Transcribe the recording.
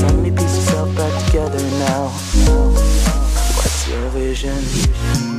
suddenly piece yourself back together now. What's your vision?